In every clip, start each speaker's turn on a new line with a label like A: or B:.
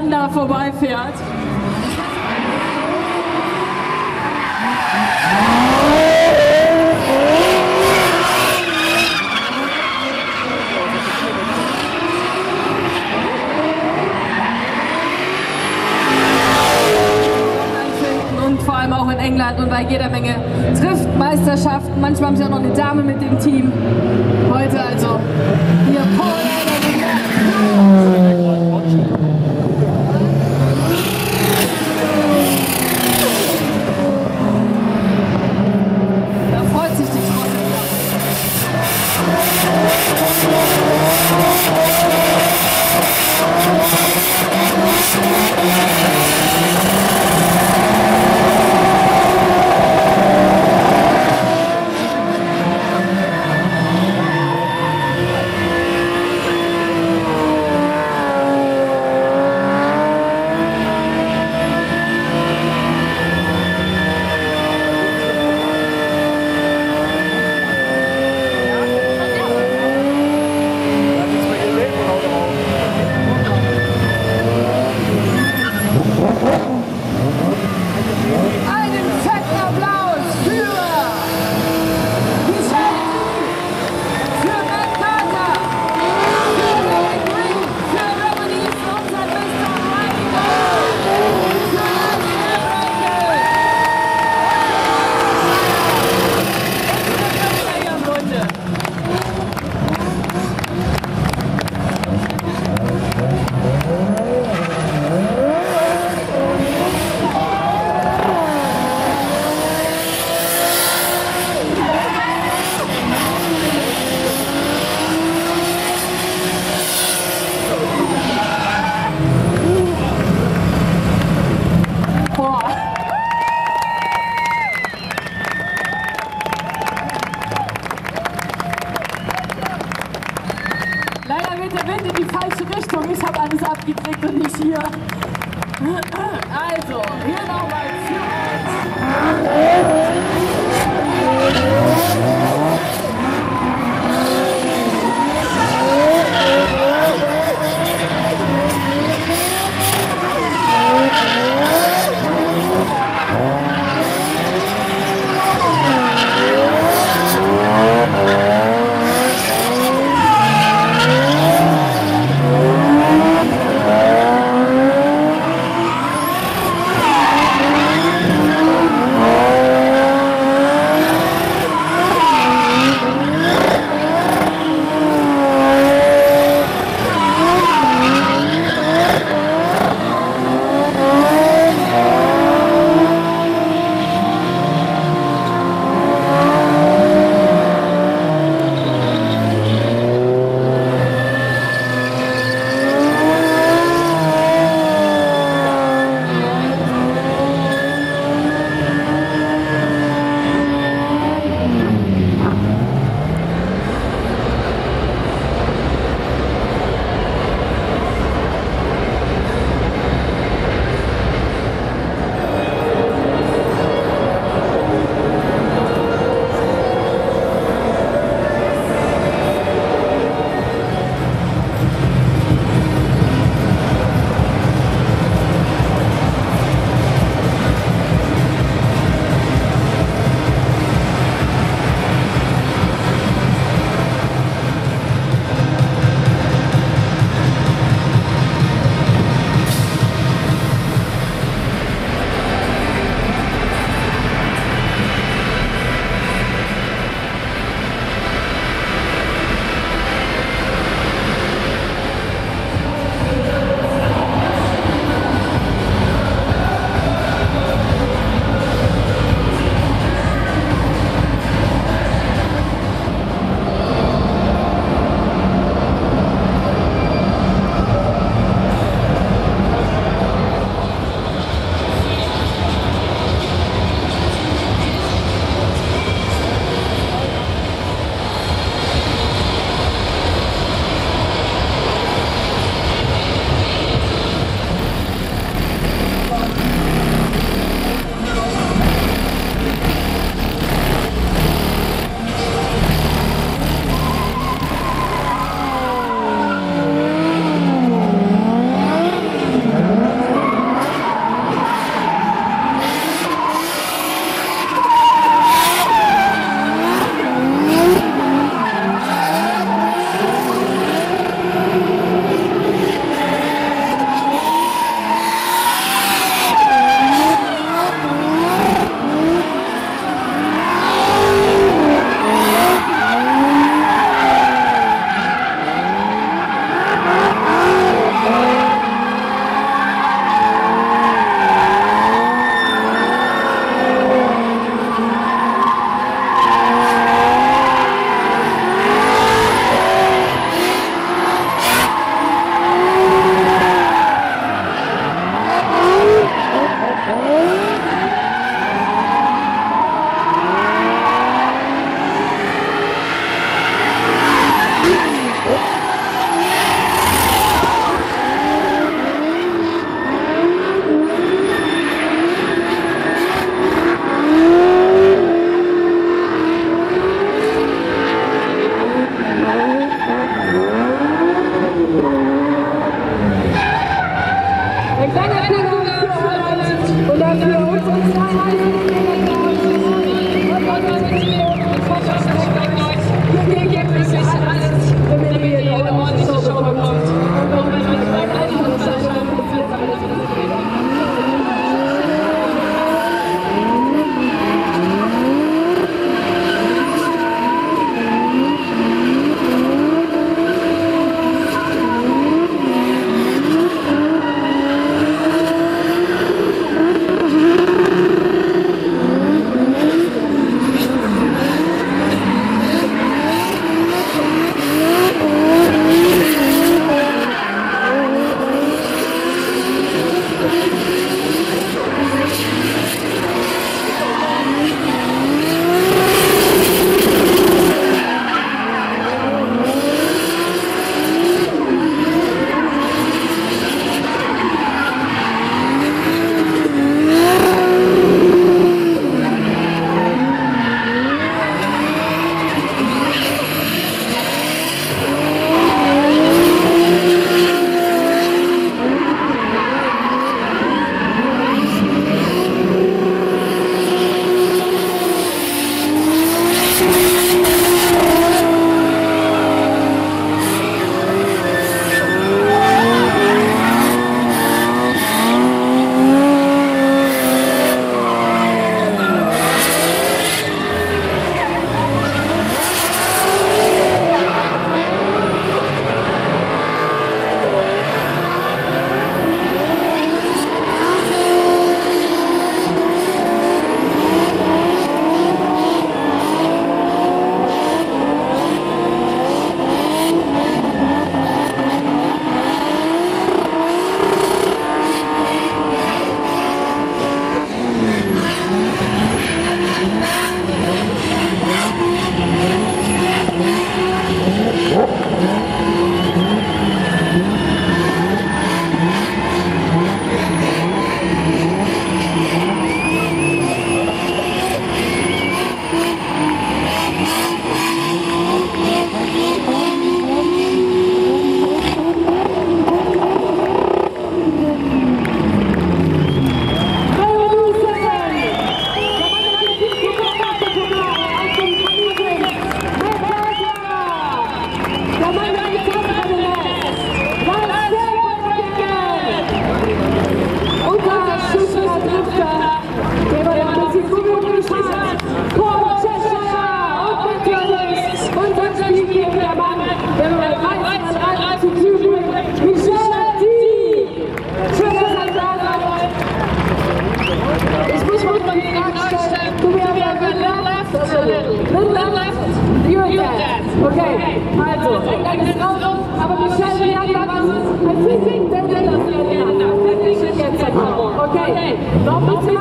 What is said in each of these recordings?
A: aneinander vorbeifährt. und vor allem auch in England und bei jeder Menge Driftmeisterschaften. Manchmal haben sie auch noch eine Dame mit dem Team. Heute also hier Paul. Richtung. Ich habe alles abgekriegt und nicht hier. Also, hier nochmal für uns.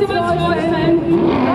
A: Geburtstagsfreunde.